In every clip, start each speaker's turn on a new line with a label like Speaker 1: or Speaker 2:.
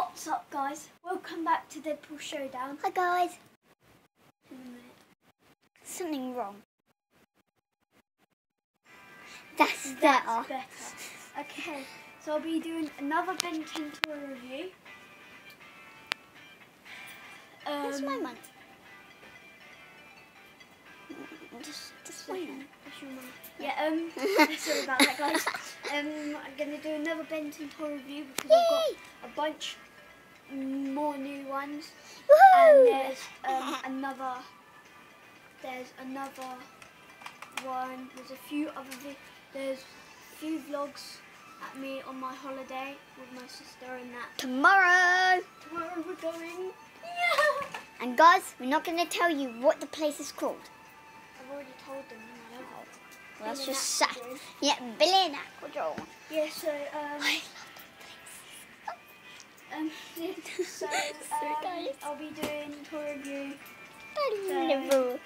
Speaker 1: What's up, guys? Welcome back to Deadpool Showdown.
Speaker 2: Hi guys.
Speaker 1: In a minute.
Speaker 2: Something wrong. That's
Speaker 1: That's
Speaker 2: better.
Speaker 1: better. Okay, so I'll be doing another Ben 10 toy review. Um,
Speaker 2: Where's my money? Just, just
Speaker 1: Okay,
Speaker 2: wait.
Speaker 1: Yeah, um, sorry about that, guys. Um, I'm gonna do another Ben 10 toy review because
Speaker 2: Yay!
Speaker 1: I've got a bunch more new ones. And there's um, another there's another one there's a few other there's a few vlogs at me on my holiday with my sister and that
Speaker 2: Tomorrow.
Speaker 1: tomorrow we're going yeah
Speaker 2: And guys, we're not going to tell you what the place is called.
Speaker 1: I've already told them in my other
Speaker 2: Well, that's just sad. Yeah, Billing Aquadrome.
Speaker 1: yeah so um um so,
Speaker 2: So,
Speaker 1: um. I'll be doing toy review
Speaker 2: Never.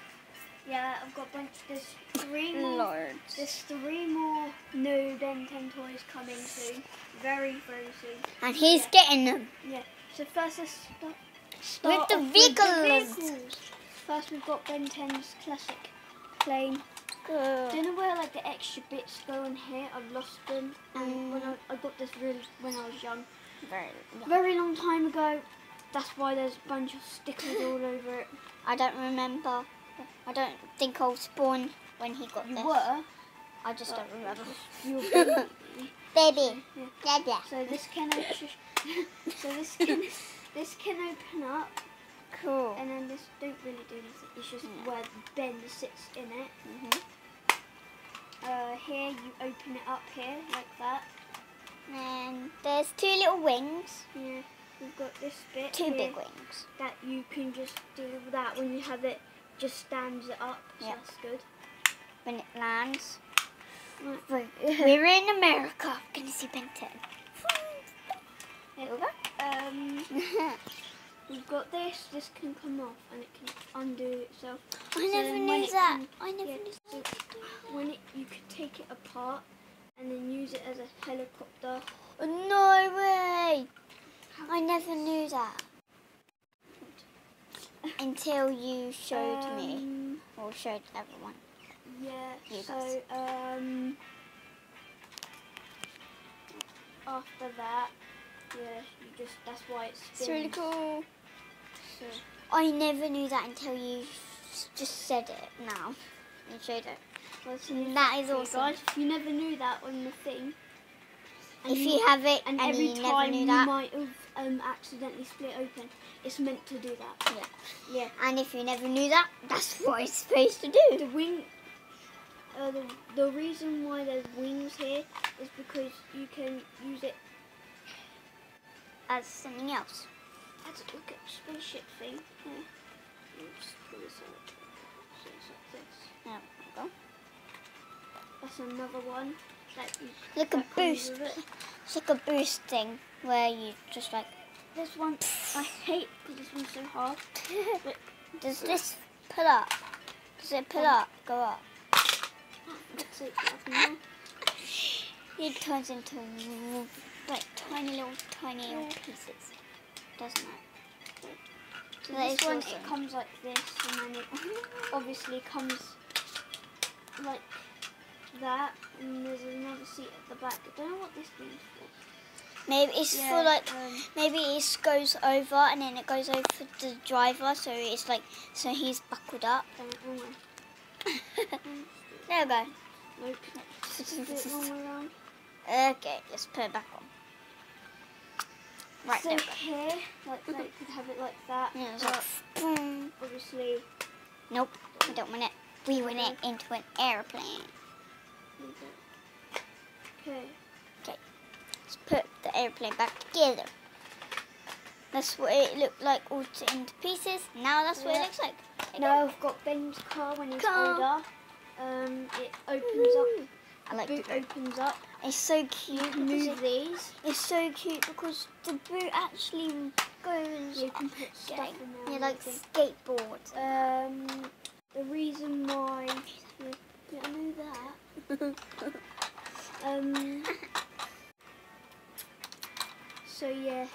Speaker 1: yeah I've got a bunch there's three more. There's three more new Ben 10 toys coming soon. Very, very soon.
Speaker 2: And he's
Speaker 1: Yeah.
Speaker 2: getting them.
Speaker 1: Yeah. So first let's start, start
Speaker 2: the
Speaker 1: off
Speaker 2: vehicles.
Speaker 1: vehicles. First we've got Ben 10's classic plane. Don't know where like the extra bits go in here. I've lost them. And when I, I got this really when I was young.
Speaker 2: Very.
Speaker 1: Very long time ago. That's why there's a bunch of stickers all over it.
Speaker 2: I don't remember. I don't think I was born when he got
Speaker 1: You
Speaker 2: this.
Speaker 1: were.
Speaker 2: I just don't remember.
Speaker 1: You were
Speaker 2: Baby.
Speaker 1: Yeah.
Speaker 2: Dada.
Speaker 1: So this can open. so this can this can open up.
Speaker 2: Cool.
Speaker 1: And then this don't really do anything. It's just
Speaker 2: Yeah.
Speaker 1: where Ben sits in it.
Speaker 2: hmm
Speaker 1: Uh, here you open it up here like that.
Speaker 2: And there's two little wings.
Speaker 1: Yeah, we've got this bit.
Speaker 2: Two big wings.
Speaker 1: That you can just do that when you have it. Just stands it up. So
Speaker 2: Yeah.
Speaker 1: that's good.
Speaker 2: When it lands.
Speaker 1: Right.
Speaker 2: We're in America. Gonna see Ben 10.
Speaker 1: There we go. Um, we've got this. This can come off and it can undo itself.
Speaker 2: I
Speaker 1: So
Speaker 2: never knew that.
Speaker 1: can-
Speaker 2: I never
Speaker 1: yeah,
Speaker 2: knew that.
Speaker 1: when it you could take it apart and then use it as a helicopter.
Speaker 2: No way. I never knew that. Until you showed me.
Speaker 1: Um,
Speaker 2: Or showed everyone.
Speaker 1: Yeah.
Speaker 2: You
Speaker 1: so um, after that, yeah, you just that's why it's
Speaker 2: It's really cool.
Speaker 1: So,
Speaker 2: I never knew that until you just said it now. You showed it.
Speaker 1: Well, it's a new
Speaker 2: That is
Speaker 1: you
Speaker 2: awesome.
Speaker 1: You never knew that on the thing, and
Speaker 2: If you have it
Speaker 1: and, every
Speaker 2: you never
Speaker 1: time
Speaker 2: knew
Speaker 1: you
Speaker 2: that.
Speaker 1: might have um, accidentally split open, it's meant to do that.
Speaker 2: Yeah.
Speaker 1: Yeah.
Speaker 2: And if you never knew that, that's what it's supposed to do.
Speaker 1: The wing. Uh, the, the reason why there's wings here is because you can use it
Speaker 2: As something else.
Speaker 1: as a look at spaceship thing. Me pull this out. So it's like this.
Speaker 2: Go.
Speaker 1: That's another one.
Speaker 2: Like a boost. It's like a boost thing where you just like.
Speaker 1: This one I hate because this one's so hard. But
Speaker 2: Does this pull up? Does it pull up? Go up?
Speaker 1: it off now.
Speaker 2: It turns into like tiny little, tiny little pieces, doesn't it?
Speaker 1: So this one
Speaker 2: awesome.
Speaker 1: it comes like this, and then it obviously comes like that. And there's another seat at the back. I don't know what this means for.
Speaker 2: Maybe it's
Speaker 1: Yeah,
Speaker 2: for like
Speaker 1: um,
Speaker 2: maybe it goes over and then it goes over for the driver, so it's like so he's buckled up.
Speaker 1: It.
Speaker 2: There we go.
Speaker 1: Nope. Do it wrong way around.
Speaker 2: Okay, let's put it back on. Right
Speaker 1: so
Speaker 2: there
Speaker 1: here, like that, you could have it like that.
Speaker 2: Yeah,
Speaker 1: but
Speaker 2: like,
Speaker 1: obviously,
Speaker 2: Nope, we don't want it. We want it into an airplane.
Speaker 1: Okay.
Speaker 2: Let's put the airplane back together. That's what it looked like all into pieces. Now that's what it looks like.
Speaker 1: Now I've got Ben's car when he's
Speaker 2: Car.
Speaker 1: older. Um, it opens up.
Speaker 2: I like
Speaker 1: boot
Speaker 2: the boot.
Speaker 1: opens up.
Speaker 2: It's so cute.
Speaker 1: You can
Speaker 2: because
Speaker 1: move these.
Speaker 2: It's so cute because the boot actually goes.
Speaker 1: You can put stuff in there.
Speaker 2: yeah, like skateboards.
Speaker 1: Um, the reason why. Yeah, yeah, I know that. Um. So yeah,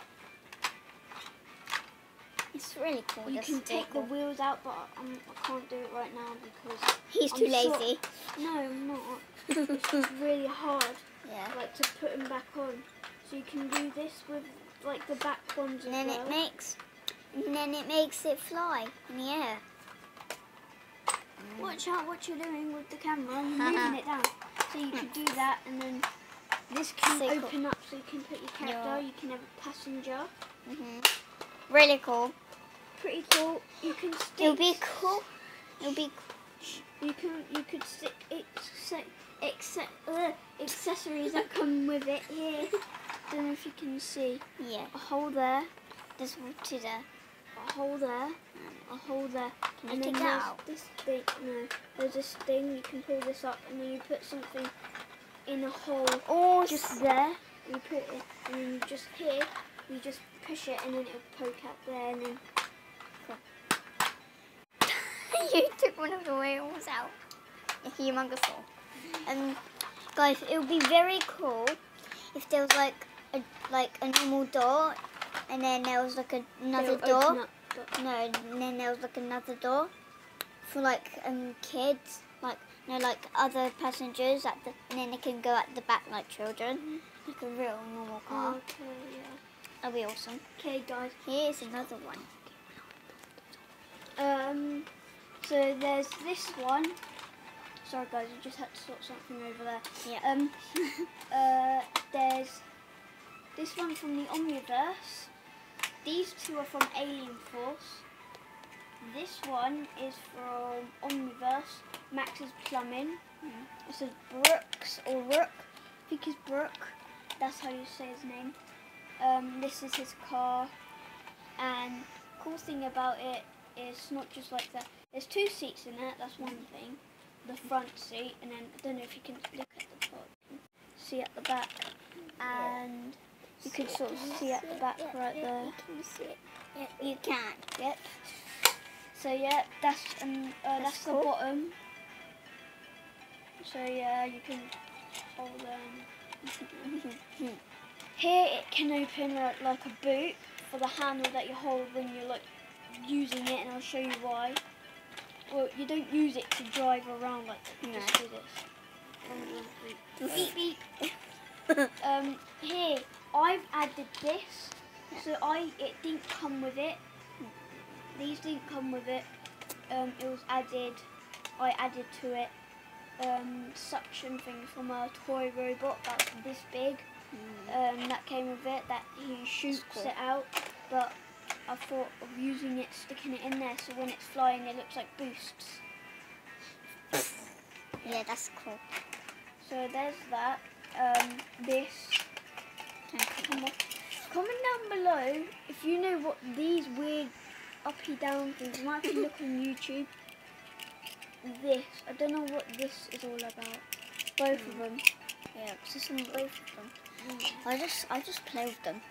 Speaker 2: It's really cool.
Speaker 1: You can take the wheels out, but um, I can't do it right now because
Speaker 2: He's
Speaker 1: I'm
Speaker 2: too lazy.
Speaker 1: no, I'm not. It's really hard,
Speaker 2: yeah.
Speaker 1: like to put them back on. So you can do this with like the back ones
Speaker 2: And then
Speaker 1: well.
Speaker 2: it makes, and then it makes it fly in the air.
Speaker 1: Watch out what you're doing with the camera. I'm moving it down. So you can do that and then this can
Speaker 2: So cool.
Speaker 1: open up so you can put your character,
Speaker 2: Yeah.
Speaker 1: you can have a passenger.
Speaker 2: hmm Really cool.
Speaker 1: Pretty cool. You can stick
Speaker 2: It'll be cool. It'll be
Speaker 1: you can you could stick ex- ex- uh, accessories that come with it here. Don't know if you can see.
Speaker 2: yeah.
Speaker 1: A hole there,
Speaker 2: There's one to there.
Speaker 1: a hole there, a hole there.
Speaker 2: Can
Speaker 1: and then there's
Speaker 2: out?
Speaker 1: this thing no. There's this thing you can pull this up and then you put something in a hole
Speaker 2: Oh,
Speaker 1: just there. You put it, and then you just here, you just push it, and then it'll poke out there, and then
Speaker 2: you took one of the wheels out. A humongous hole. Um, guys, it would be very cool if there was like a like a normal door, and then there was like a, another door. No, and then there was like another door for like um kids, like you know, like other passengers at the, and then they can go at the back like children, like a real normal car.
Speaker 1: Okay, yeah.
Speaker 2: That'd be awesome.
Speaker 1: Okay, guys.
Speaker 2: Here's another one.
Speaker 1: Um, so there's this one. Sorry, guys, I just had to sort something over there.
Speaker 2: Yeah.
Speaker 1: Um, uh, there's this one from the Omniverse. These two are from Alien Force. This one is from Omniverse, Max's Plumbing. It says Brooks or Rook. I think it's Brooke. That's how you say his name. Um, this is his car. And cool thing about it is not just like that. There's two seats in it. That's one thing. The front seat, and then I don't know if you can look at the top. See at the back, and you can sort of see at the back right there.
Speaker 2: Can you see it? Yeah, you can.
Speaker 1: Yep. So yeah, that's um, uh, that's, the
Speaker 2: cool.
Speaker 1: bottom. So yeah, you can hold them. Here it can open uh, like a boot for the handle that you hold when you're like using it, and I'll show you why. Well, you don't use it to drive around like.
Speaker 2: No.
Speaker 1: just do this. Beep beep. Um, here I've added this, so I it didn't come with it. These didn't come with it. Um, it was added. I added to it um, suction thing from a toy robot that's this big. Um, that came with it. That he shoots
Speaker 2: cool.
Speaker 1: it out, but I thought of using it, sticking it in there, so when it's flying, it looks like boosts.
Speaker 2: Yeah, that's cool.
Speaker 1: So there's that. Um, this Come on. Comment down below if you know what these weird uppy down things. Might to look on YouTube. This, I don't know what this is all about. Both of them.
Speaker 2: Yeah, just on both of them. I just, I just play with them.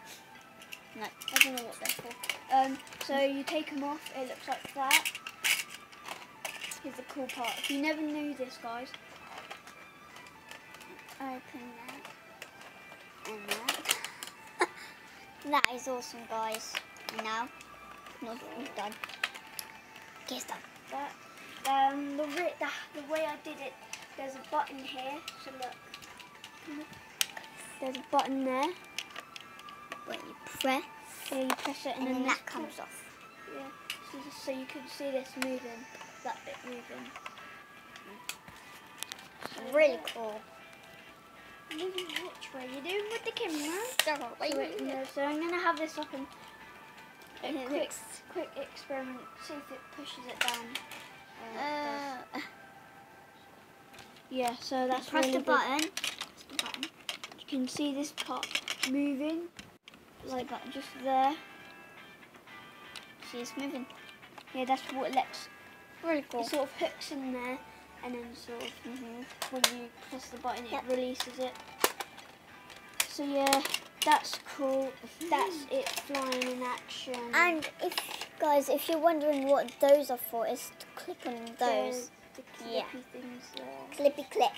Speaker 2: Like,
Speaker 1: I don't know what they're for. Um, so you take them off. It looks like that. Here's the cool part. If you never knew this, guys,
Speaker 2: open that and that. That is awesome, guys. Now, not all done. Done.
Speaker 1: that um, the, ri- the the way I did it, there's a button here. So look, there's a button there.
Speaker 2: Wait, you press,
Speaker 1: Yeah, you press it, and,
Speaker 2: and
Speaker 1: then
Speaker 2: that comes off.
Speaker 1: Yeah, so, just so you can see this moving, that bit moving.
Speaker 2: Really cool.
Speaker 1: Watch what you doing with the camera.
Speaker 2: So,
Speaker 1: So, wait, no, so I'm gonna have this up and a quick,
Speaker 2: looks-
Speaker 1: quick experiment. See if it pushes it down. Uh.
Speaker 2: Uh,
Speaker 1: yeah, so that's
Speaker 2: press
Speaker 1: really
Speaker 2: the button. Press the button.
Speaker 1: You can see this part moving, like
Speaker 2: button.
Speaker 1: just there.
Speaker 2: See, it's moving.
Speaker 1: Yeah, that's what it lets.
Speaker 2: Really cool.
Speaker 1: It sort of hooks in there, and then sort of
Speaker 2: Mhm.
Speaker 1: when you press the button, it
Speaker 2: Yep.
Speaker 1: releases it. So yeah, that's cool. That's mm. it flying in action.
Speaker 2: And if guys, if you're wondering what those are for, is to click on those.
Speaker 1: The, the
Speaker 2: Yeah.
Speaker 1: clippy things there.
Speaker 2: Clippy clip.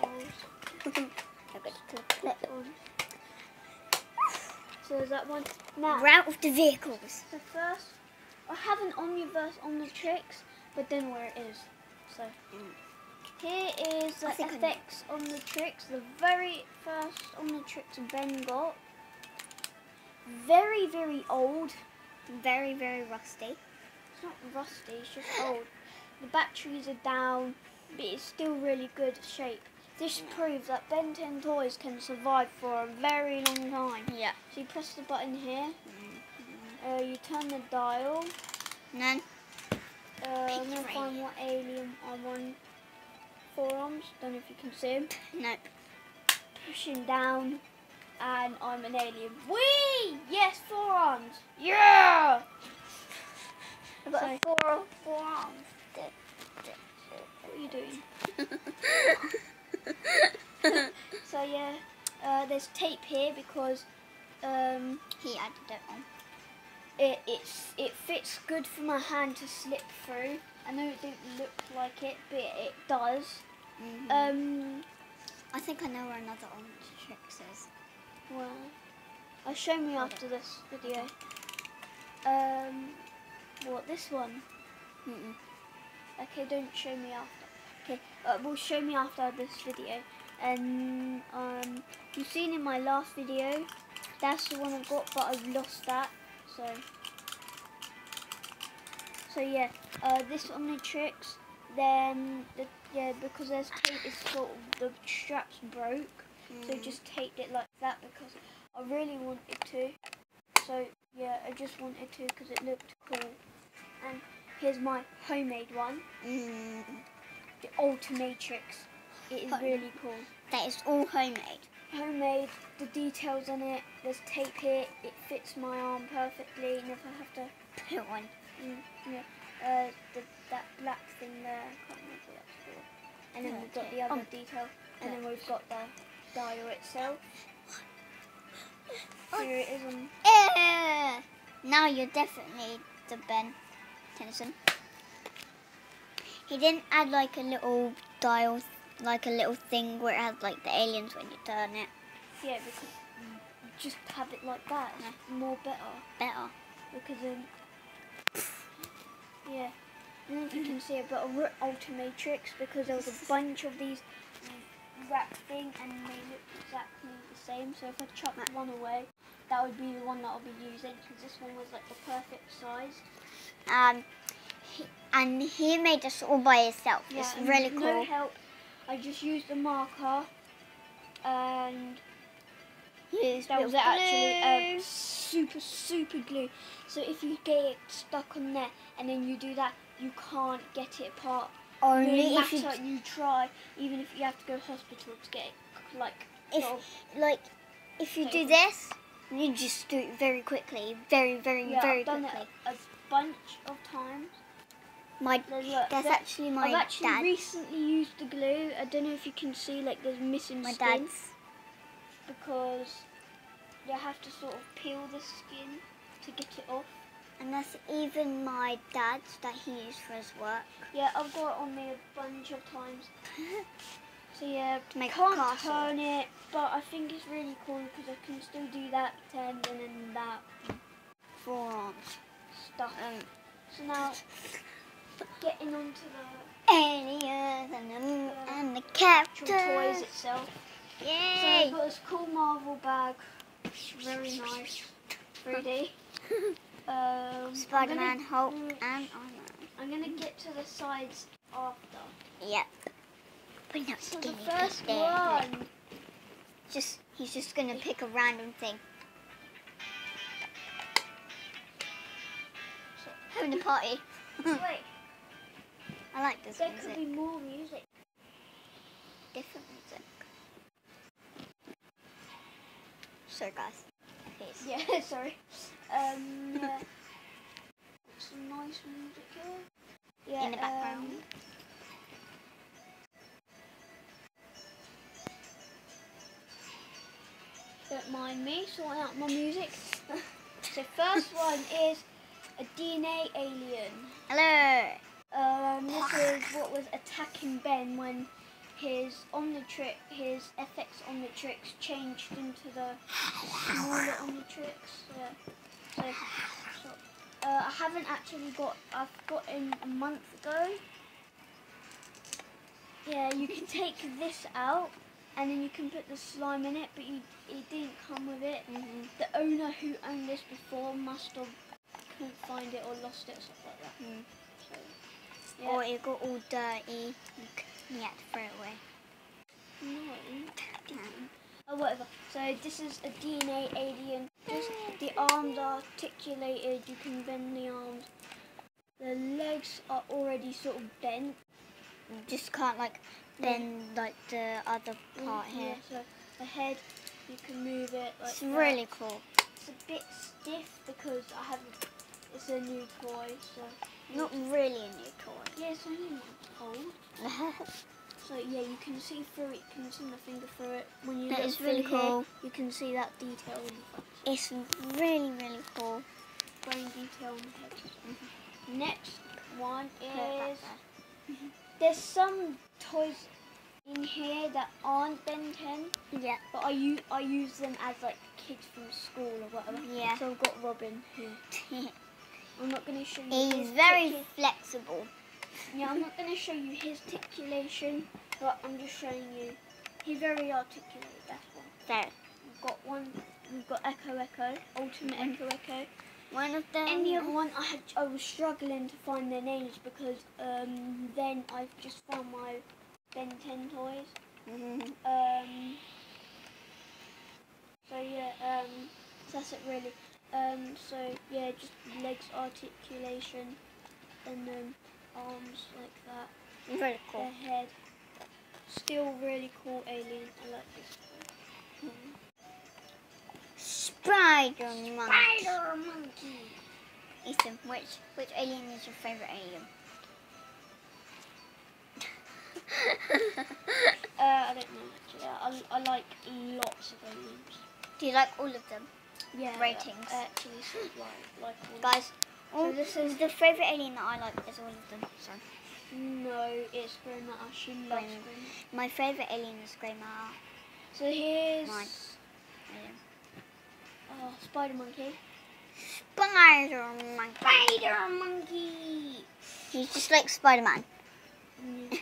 Speaker 2: I've got to clip.
Speaker 1: on. Uh, so there's that one. Now,
Speaker 2: Route of the vehicles.
Speaker 1: the first I have an Omniverse on the don't know where it is. So mm. Here is the
Speaker 2: I know.
Speaker 1: FX Omnitrix, the very first Omnitrix Ben got. Very, very old.
Speaker 2: Very, very rusty.
Speaker 1: It's not rusty, it's just old. The batteries are down, but it's still really good shape. This proves that Ben 10 toys can survive for a very long time.
Speaker 2: Yeah.
Speaker 1: So you press the button here, uh, you turn the dial,
Speaker 2: And then
Speaker 1: uh, I'm going to find what alien I want. Four Arms, don't know if you can see him.
Speaker 2: nope.
Speaker 1: Pushing down, and I'm an alien. Whee! Yes, Four Arms! Yeah!
Speaker 2: I've got
Speaker 1: Sorry.
Speaker 2: four four arms.
Speaker 1: What are you doing? So yeah, uh, there's tape here because um,
Speaker 2: he added it on.
Speaker 1: it it's it fits good for my hand to slip through. I know it don't look like it, but it does.
Speaker 2: Mhm.
Speaker 1: Um,
Speaker 2: I think I know where another Omnitrix is.
Speaker 1: well, I'll show me after this video. Um, what this one?
Speaker 2: Mm-mm.
Speaker 1: Okay, don't show me after. Okay, uh, well, show me after this video. And um, you've seen in my last video, that's the one I've got, but I've lost that. So, so yeah, uh, this Omnitrix. Then the yeah, because there's tape, it's sort of the straps broke, so
Speaker 2: Mm.
Speaker 1: just taped it like that because I really wanted to. So yeah, I just wanted to because it looked cool. And here's my homemade one,
Speaker 2: Mm.
Speaker 1: the Ultimatrix. It is
Speaker 2: Home-
Speaker 1: really cool.
Speaker 2: That is all homemade.
Speaker 1: Homemade, the details on it. There's tape here. It fits my arm perfectly. And if I have to,
Speaker 2: Put one.
Speaker 1: mm, yeah, uh, the, that black thing there. And then we've got the other detail. And then we've got the dial itself.
Speaker 2: Oh.
Speaker 1: Here it is on
Speaker 2: Now you're definitely the Ben Tennyson. He didn't add like a little dial, like a little thing where it has like the aliens when you turn it.
Speaker 1: Yeah, because just have it like that. It's more better
Speaker 2: Better.
Speaker 1: because then, yeah. I don't know if you can see it, but a r- Ultimatrix because there was a bunch of these wrap thing and they look exactly the same. So if I chuck that one away, that would be the one that I'll be using because this one was like the perfect size.
Speaker 2: Um, he, and he made this all by himself. it's
Speaker 1: and
Speaker 2: really
Speaker 1: no
Speaker 2: cool.
Speaker 1: help. I just used a marker and
Speaker 2: Used
Speaker 1: That was actually um, super, super glue. So if you get it stuck on there and then you do that, you can't get it apart.
Speaker 2: only
Speaker 1: no
Speaker 2: if you
Speaker 1: you try, even if you have to go to hospital to get it, like,
Speaker 2: if like if you do this, you just do it very quickly, very very
Speaker 1: yeah,
Speaker 2: very
Speaker 1: I've done
Speaker 2: quickly.
Speaker 1: it a bunch of times.
Speaker 2: My
Speaker 1: There's, look,
Speaker 2: that's actually my
Speaker 1: I've actually
Speaker 2: dad.
Speaker 1: recently used the glue. I don't know if you can see, like, there's missing
Speaker 2: my
Speaker 1: skin
Speaker 2: dad's.
Speaker 1: because you have to sort of peel the skin to get it off.
Speaker 2: And that's even my dad's that he used for his work.
Speaker 1: Yeah, I've got it on me a bunch of times. So yeah,
Speaker 2: To make a
Speaker 1: can't
Speaker 2: castle.
Speaker 1: turn it, but I think it's really cool because I can still do that turn and then that
Speaker 2: Four Arms.
Speaker 1: stuff.
Speaker 2: Um,
Speaker 1: So now, getting onto the
Speaker 2: aliens and the, and the captors.
Speaker 1: toys itself. So
Speaker 2: Yay!
Speaker 1: I've got this cool Marvel bag, very nice, 3D. Um,
Speaker 2: Spider-Man, Hulk,
Speaker 1: gonna,
Speaker 2: and Iron Man.
Speaker 1: I'm gonna get to the sides after.
Speaker 2: Yep. But not
Speaker 1: So the
Speaker 2: skinny
Speaker 1: first
Speaker 2: there.
Speaker 1: one,
Speaker 2: Just he's just gonna pick a random thing. Having a party.
Speaker 1: wait,
Speaker 2: I like this
Speaker 1: there could be more music.
Speaker 2: Different music. So guys, please.
Speaker 1: Yeah, sorry. Um. Some nice music here. Yeah,
Speaker 2: In the background.
Speaker 1: um, don't mind me sorting out my music. so first one is a DNAlien.
Speaker 2: Hello.
Speaker 1: Um, this is what was attacking Ben when his on the Omnitrix, his FX Omnitrix changed into the smaller Omnitrix. Yeah. So, so uh, I haven't actually got. I've got in a month ago. Yeah, you can take this out, and then you can put the slime in it, but you it didn't come with it.
Speaker 2: Mhm.
Speaker 1: The owner who owned this before must have couldn't find it or lost it or stuff like that.
Speaker 2: Mm.
Speaker 1: So, yeah.
Speaker 2: Or it got all dirty. You had to throw it away.
Speaker 1: no. Oh, whatever. So this is a DNAlien. The arms are articulated. You can bend the arms. The legs are already sort of bent.
Speaker 2: You just can't like bend like the other part mm,
Speaker 1: Yeah,
Speaker 2: here.
Speaker 1: So the head, you can move it. Like
Speaker 2: It's
Speaker 1: that.
Speaker 2: really cool.
Speaker 1: It's a bit stiff because I haven't. It's a new toy, so.
Speaker 2: Not really a new toy.
Speaker 1: Yeah, it's only old. So yeah, you can see through it. You can see my finger through it. When you
Speaker 2: That
Speaker 1: look
Speaker 2: is
Speaker 1: through
Speaker 2: really
Speaker 1: here,
Speaker 2: cool.
Speaker 1: You can see that detail in the front.
Speaker 2: It's really, really cool.
Speaker 1: Brain detail on the head. Next one
Speaker 2: Put it back
Speaker 1: is there's some toys in here that aren't Ben 10,
Speaker 2: Yeah.
Speaker 1: but I use I use them as like kids from school or whatever.
Speaker 2: Yeah.
Speaker 1: So I've got Robin here. I'm not going to show you.
Speaker 2: He's very flexible.
Speaker 1: Yeah, I'm not going to show you his articulation, but I'm just showing you. He's very articulate. That's one.
Speaker 2: There.
Speaker 1: We've got one. We've got Echo Echo, Ultimate
Speaker 2: Mhm.
Speaker 1: Echo Echo.
Speaker 2: One of them.
Speaker 1: And the other one, I had I was struggling to find their names because um, then I've just found my Ben 10 toys.
Speaker 2: Mhm.
Speaker 1: Um, so yeah, um, so that's it really. Um, so yeah, just legs articulation, and then arms like that.
Speaker 2: Very cool.
Speaker 1: Their head. Still really cool alien. I like this. toy.
Speaker 2: Spider monkey.
Speaker 1: Spider monkey.
Speaker 2: Ethan, which which alien is your favorite alien?
Speaker 1: Uh, I don't know actually. I, I like lots of aliens.
Speaker 2: Do you like all of them?
Speaker 1: Yeah.
Speaker 2: Ratings.
Speaker 1: I actually of like like all.
Speaker 2: Guys, all,
Speaker 1: this
Speaker 2: this is the favorite alien that I like is all of them. So
Speaker 1: No, it's Grey Matter. She loves
Speaker 2: Grey
Speaker 1: Grey
Speaker 2: Matter.
Speaker 1: Matter.
Speaker 2: my favorite alien is Grey
Speaker 1: So here's
Speaker 2: Mine. Alien.
Speaker 1: Oh, Spider Monkey.
Speaker 2: Spider monkey.
Speaker 1: Spider Monkey.
Speaker 2: He's just like Spider Man.
Speaker 1: Yeah.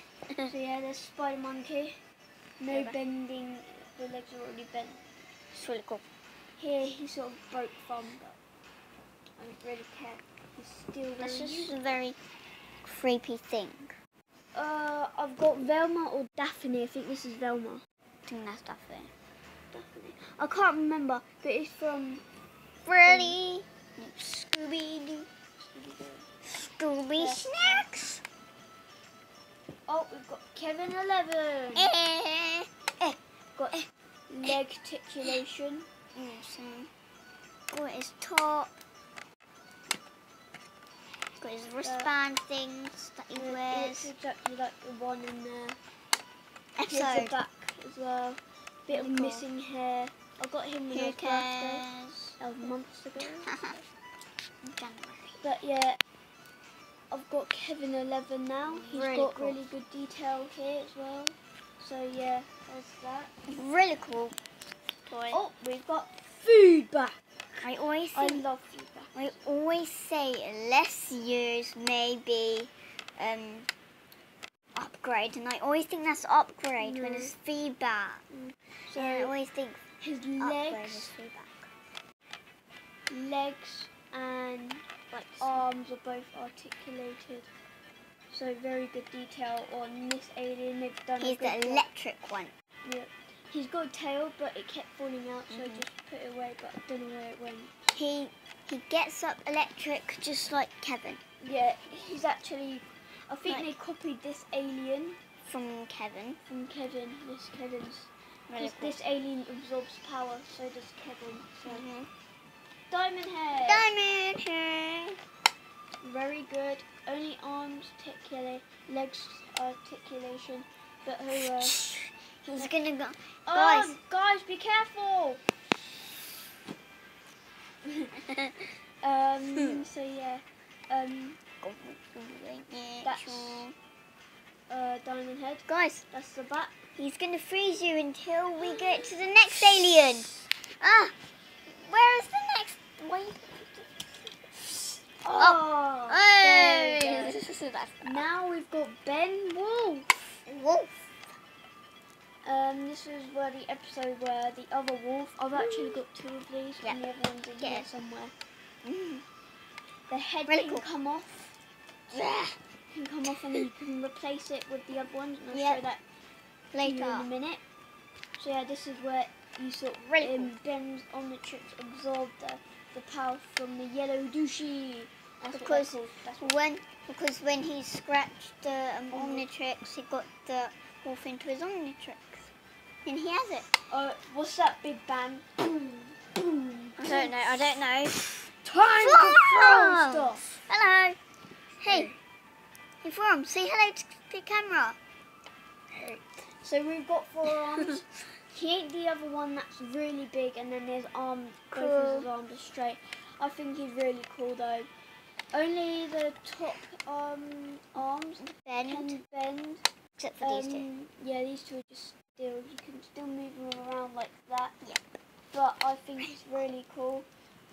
Speaker 1: so yeah, there's Spider Monkey. No bending. The legs are already bent.
Speaker 2: It's really cool.
Speaker 1: Here he sort of broke from, but I don't really care. He's still
Speaker 2: That's just a very creepy thing.
Speaker 1: Uh, I've got Velma or Daphne. I think this is Velma.
Speaker 2: I think that's Daphne.
Speaker 1: I can't remember, but it's from.
Speaker 2: Freddy. Scooby Doo. Scooby
Speaker 1: Yeah.
Speaker 2: Snacks.
Speaker 1: Oh, we've got Kevin Eleven.
Speaker 2: Eh. Eh.
Speaker 1: Got leg articulation.
Speaker 2: Awesome. Got his top. Got his wristband things that he wears.
Speaker 1: looks exactly like the one in there. Here's the
Speaker 2: Episode.
Speaker 1: back as well. Bit of missing hair. I got him when
Speaker 2: Who
Speaker 1: his birthday.
Speaker 2: cares?
Speaker 1: Months ago.
Speaker 2: January.
Speaker 1: but yeah, I've got Kevin Eleven now. He's
Speaker 2: Really
Speaker 1: got
Speaker 2: cool.
Speaker 1: really good detail here as well. So yeah, there's that.
Speaker 2: Really cool toy.
Speaker 1: Oh, we've got Feedback.
Speaker 2: I always
Speaker 1: I love Feedback.
Speaker 2: I always say less use maybe um upgrade, and I always think that's upgrade when it's feedback.
Speaker 1: So
Speaker 2: I always think
Speaker 1: his legs,
Speaker 2: is
Speaker 1: legs and like arms are both articulated. So very good detail on this alien. They've done a
Speaker 2: He's the
Speaker 1: job.
Speaker 2: electric one.
Speaker 1: Yeah. He's got a tail, but it kept falling out, so I
Speaker 2: Mhm.
Speaker 1: just put it away. But I don't know where it went.
Speaker 2: He he gets up electric just like Kevin
Speaker 1: Yeah, he's actually. I think
Speaker 2: Like-
Speaker 1: they copied this alien
Speaker 2: from Kevin.
Speaker 1: from Kevin. This Kevin's.
Speaker 2: Really
Speaker 1: this, alien absorbs power, so does Kevin. So
Speaker 2: Mhm.
Speaker 1: Diamond Head!
Speaker 2: Diamond Head.
Speaker 1: Very good. Only arms articulate, legs articulation. But who? Uh,
Speaker 2: He's gonna go.
Speaker 1: oh,
Speaker 2: Guys.
Speaker 1: guys, be careful. um. so yeah. Um. That's uh, Diamond Head.
Speaker 2: Guys,
Speaker 1: That's the bat.
Speaker 2: he's gonna freeze you until we get to the next alien. Ah, where is the next? Wait.
Speaker 1: Oh,
Speaker 2: Hey!
Speaker 1: there we. Now we've got Ben Wolf.
Speaker 2: wolf.
Speaker 1: Um, this is where the episode where the other wolf. I've actually got two of these, and the other one's in
Speaker 2: Yeah.
Speaker 1: here somewhere.
Speaker 2: Mm.
Speaker 1: The head
Speaker 2: Really
Speaker 1: can
Speaker 2: cool.
Speaker 1: come off. Can come off, and you can replace it with the other ones, and I'll
Speaker 2: Yeah.
Speaker 1: show that you in a minute. So yeah, this is where you sort of
Speaker 2: Really
Speaker 1: um, Ben's Omnitrix absorb the the power from the Yenaldooshi. That's what
Speaker 2: Because
Speaker 1: that's. That's what
Speaker 2: When because when he scratched the um. Omnitrix, he got the wolf into his Omnitrix, and he has it.
Speaker 1: Uh, what's that big bang? Boom, boom.
Speaker 2: I don't know. I don't know.
Speaker 1: Time to throw stuff.
Speaker 2: Hello. Hey. Hey, Forum. Say hello to the camera.
Speaker 1: So we've got four arms. he ain't the other one that's really big, and then there's arm. Both of his arms are straight. I think he's really cool though. Only the top um arms
Speaker 2: Bend.
Speaker 1: can bend.
Speaker 2: Except for these two.
Speaker 1: Um, yeah, these two are just still. You can still move them around like that.
Speaker 2: Yep.
Speaker 1: But I think it's really cool.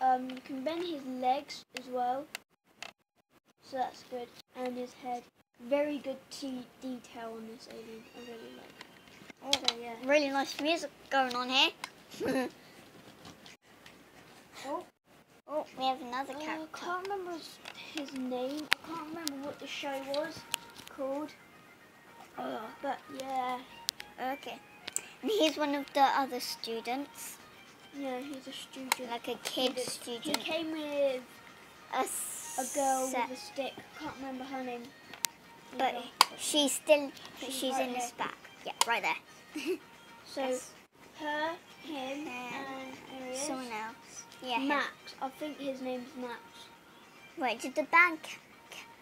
Speaker 1: Um, you can bend his legs as well. So that's good. And his head. Very good detail on this alien. I really like. it. So yeah.
Speaker 2: Really nice music going on here.
Speaker 1: Oh,
Speaker 2: oh, we have another
Speaker 1: uh, I can't remember his- his name. I can't remember what the show was called. Uh, but yeah,
Speaker 2: Okay. And he's one of the other students,
Speaker 1: yeah, he's a student.
Speaker 2: like a kid
Speaker 1: He
Speaker 2: student.
Speaker 1: He came with
Speaker 2: A,
Speaker 1: a girl
Speaker 2: set-
Speaker 1: with a stick. Can't remember her name.
Speaker 2: But
Speaker 1: either.
Speaker 2: she's still,
Speaker 1: She's
Speaker 2: she's,
Speaker 1: right
Speaker 2: in
Speaker 1: here.
Speaker 2: his back. Yeah, right there.
Speaker 1: so
Speaker 2: Yes.
Speaker 1: her, him,
Speaker 2: And. Someone else. Yeah. him.
Speaker 1: Max. I think his name's Max.
Speaker 2: Wait, did the bag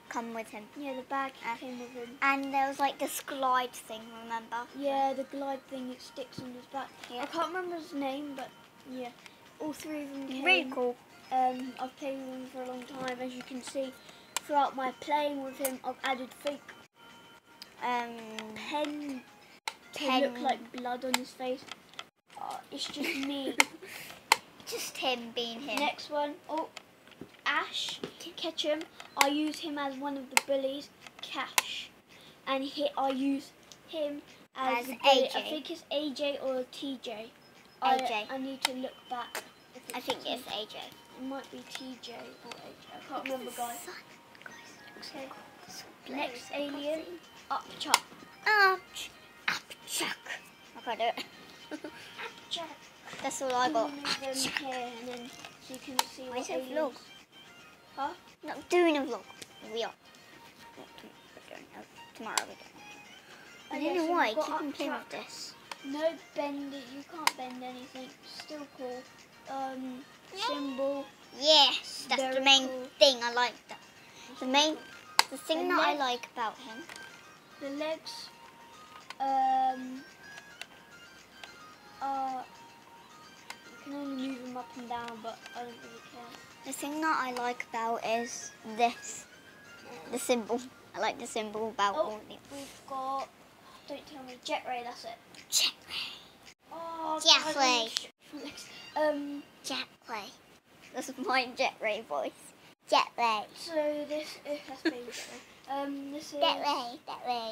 Speaker 2: come with him?
Speaker 1: Yeah, the bag
Speaker 2: Uh,
Speaker 1: came with him.
Speaker 2: And there was like this glide thing, remember?
Speaker 1: Yeah, the glide thing it sticks on his back.
Speaker 2: Yeah.
Speaker 1: I can't remember his name, but yeah, all three of them came.
Speaker 2: Really cool.
Speaker 1: Um, I've played with him for a long time. As you can see, throughout my playing with him, I've added fake
Speaker 2: Um,
Speaker 1: pen to
Speaker 2: Pen.
Speaker 1: look like blood on his face. Uh, it's just me.
Speaker 2: just him being him.
Speaker 1: Next one, oh, Ash Ketchum. I use him as one of the bullies, Cash, and he, I use him as,
Speaker 2: As
Speaker 1: bully. I think it's AJ or TJ.
Speaker 2: AJ.
Speaker 1: I, I need to look back.
Speaker 2: I think it's AJ.
Speaker 1: It might be TJ or AJ. I can't remember, guys. Okay. Next alien, Upchuck.
Speaker 2: Up, up, chuck. I can't do it.
Speaker 1: Upchuck.
Speaker 2: That's all I got.
Speaker 1: Them here and then so you can see
Speaker 2: Why
Speaker 1: what
Speaker 2: is it
Speaker 1: aliens.
Speaker 2: vlog?
Speaker 1: Huh?
Speaker 2: Not doing a vlog. We are. Not tom- we don't know. Tomorrow we don't. I don't know why. I keep on playing
Speaker 1: Upchuck.
Speaker 2: with this.
Speaker 1: No bend. It you can't bend anything. Still cool. Um, symbol.
Speaker 2: Yes, that's the main
Speaker 1: cool.
Speaker 2: thing I like. That. The main, the thing
Speaker 1: The
Speaker 2: that I like about him.
Speaker 1: The legs. Um. Uh. You can only move them up and down, but I don't really care.
Speaker 2: The thing that I like about is this, the symbol. I like the symbol about
Speaker 1: Oh.
Speaker 2: all the
Speaker 1: We've got. Don't tell me. Jet ray. That's it.
Speaker 2: Jack
Speaker 1: Oh.
Speaker 2: Jet Ray.
Speaker 1: Legs. Um.
Speaker 2: Jetway. That's my Jet Ray voice. Jetway.
Speaker 1: So this. Uh, that's Jet Ray. Um. This is.
Speaker 2: Jetway. Jetway.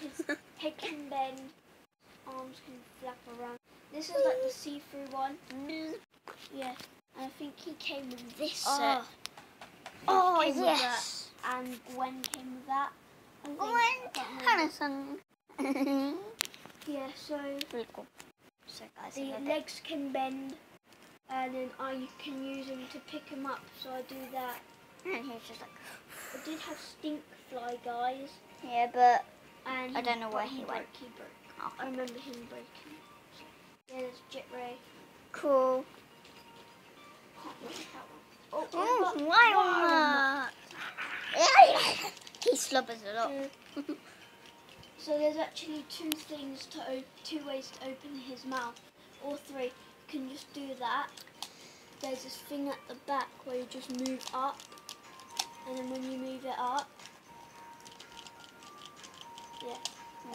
Speaker 1: His head can bend, arms can flap around. This is like the see-through one. Yeah, and I think he came with this
Speaker 2: Oh.
Speaker 1: set.
Speaker 2: Oh yes.
Speaker 1: And Gwen came with that.
Speaker 2: Gwen
Speaker 1: I can't remember.
Speaker 2: Tennyson.
Speaker 1: Yeah, so
Speaker 2: Really cool. So guys,
Speaker 1: the legs can bend, and then I can use them to pick him up. So I do that.
Speaker 2: And he's just like,
Speaker 1: I did have stink fly guys,
Speaker 2: yeah, but
Speaker 1: and
Speaker 2: I don't know where
Speaker 1: he
Speaker 2: he
Speaker 1: broke.
Speaker 2: went.
Speaker 1: He broke.
Speaker 2: oh,
Speaker 1: I remember him breaking. So, yeah, there's Jet Ray.
Speaker 2: cool.
Speaker 1: Can't look at. Oh,
Speaker 2: Oh,
Speaker 1: we've
Speaker 2: why he slobbers a lot.
Speaker 1: Uh, so there's actually two things to two ways to open his mouth, or three. You can just do that. There's this thing at the back where you just move up, and then when you move it up, yeah.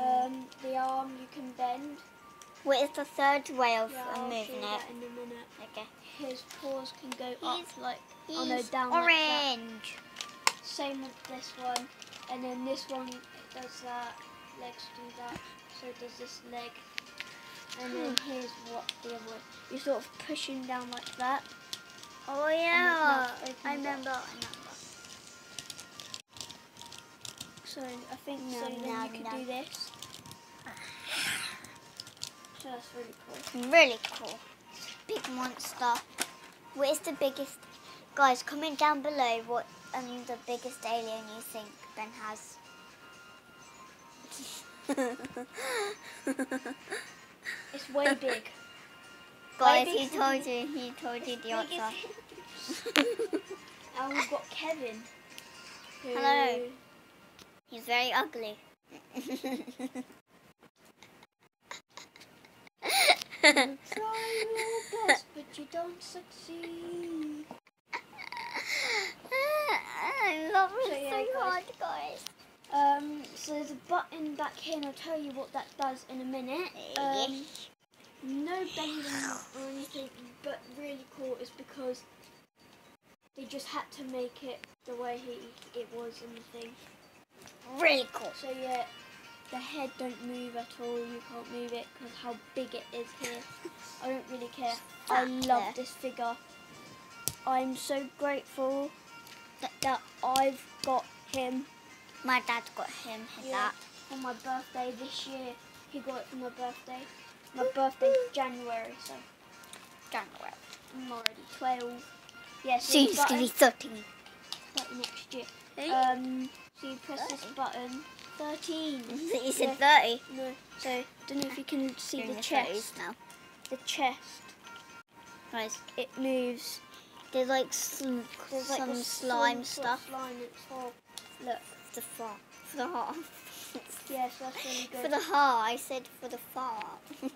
Speaker 1: Um, the arm you can bend,
Speaker 2: What is the third way of
Speaker 1: Yeah,
Speaker 2: moving
Speaker 1: you
Speaker 2: it?
Speaker 1: that in a minute.
Speaker 2: Okay.
Speaker 1: His paws can go up like,
Speaker 2: He's
Speaker 1: oh no, down like
Speaker 2: orange.
Speaker 1: Same with this one, and then this one it does that. Legs do that. So does this leg, and then
Speaker 2: Hmm.
Speaker 1: here's what the other one. You sort of pushing down like that.
Speaker 2: Oh yeah, I
Speaker 1: up.
Speaker 2: remember. I remember.
Speaker 1: So I think so.
Speaker 2: Nom,
Speaker 1: Then you could
Speaker 2: nom.
Speaker 1: do this. So that's really cool.
Speaker 2: Really cool. Big monster. What is the biggest? Guys, comment down below what um the biggest alien you think Ben has.
Speaker 1: It's way big.
Speaker 2: Guys,
Speaker 1: big?
Speaker 2: he told you. He told you the answer.
Speaker 1: and we've got Kevin.
Speaker 2: Hello. He's very ugly.
Speaker 1: Try your best, but you don't succeed.
Speaker 2: I love
Speaker 1: So, yeah,
Speaker 2: so hard, guys.
Speaker 1: Um, so there's a button back here, and I'll tell you what that does in a minute. Um, no bending or anything, but really cool is because they just had to make it the way he it was in the thing.
Speaker 2: Really cool.
Speaker 1: So yeah, the head don't move at all. You can't move it because how big it is here. I don't really care. I love this figure. I'm so grateful that, that I've got him
Speaker 2: My dad got him
Speaker 1: Yeah.
Speaker 2: that.
Speaker 1: for my birthday this year. He got it for my birthday. My birthday's January, so
Speaker 2: January.
Speaker 1: I'm already 12. Yeah, so
Speaker 2: Soon it's gonna be
Speaker 1: button-
Speaker 2: 13.
Speaker 1: 30 next year.
Speaker 2: Uh,
Speaker 1: Um, so you press this button. 13.
Speaker 2: you said
Speaker 1: yeah.
Speaker 2: 30.
Speaker 1: No, so don't know if you can see the chest.
Speaker 2: now.
Speaker 1: The chest,
Speaker 2: Guys,
Speaker 1: it moves.
Speaker 2: there's like some,
Speaker 1: There's like
Speaker 2: some slime stuff.
Speaker 1: Slime. It's all look.
Speaker 2: For the. For the heart.
Speaker 1: Yeah, so that's really good.
Speaker 2: for the heart. I said for the fart.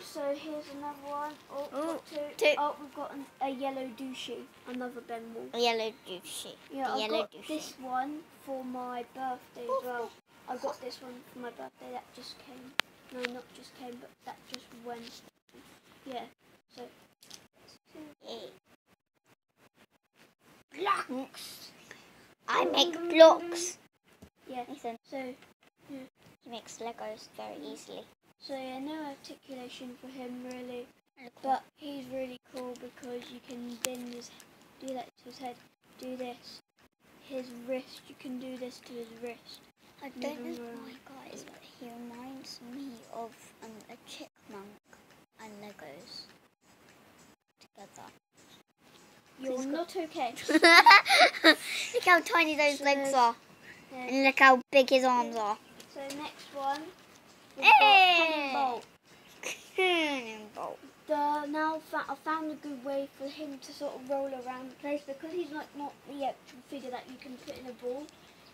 Speaker 1: So here's another one. Oh,
Speaker 2: Ooh,
Speaker 1: two.
Speaker 2: two.
Speaker 1: Oh, we've got an, a yellow douchey. Another Ben Wall.
Speaker 2: A yellow douchey.
Speaker 1: Yeah,
Speaker 2: yellow
Speaker 1: got
Speaker 2: douchey.
Speaker 1: this one for my birthday as well. I got this one for my birthday. That just came. No, not just came, but that just went. Yeah. So.
Speaker 2: Blocks. I make blocks.
Speaker 1: Yeah.
Speaker 2: Nathan,
Speaker 1: So.
Speaker 2: he makes Legos very easily.
Speaker 1: So yeah, no articulation for him really,
Speaker 2: cool.
Speaker 1: but he's really cool because you can bend his, do that to his head, do this, his wrist. You can do this to his wrist.
Speaker 2: I don't know why, guys, but he reminds me of um, a chipmunk and Legos together.
Speaker 1: You're not okay.
Speaker 2: look how tiny those
Speaker 1: So
Speaker 2: legs are,
Speaker 1: Yeah.
Speaker 2: and look how big his arms are.
Speaker 1: So next one,
Speaker 2: Hey!
Speaker 1: Cannonbolt.
Speaker 2: Cannonbolt.
Speaker 1: The now I found a good way for him to sort of roll around the place because he's like not the actual figure that you can put in a ball.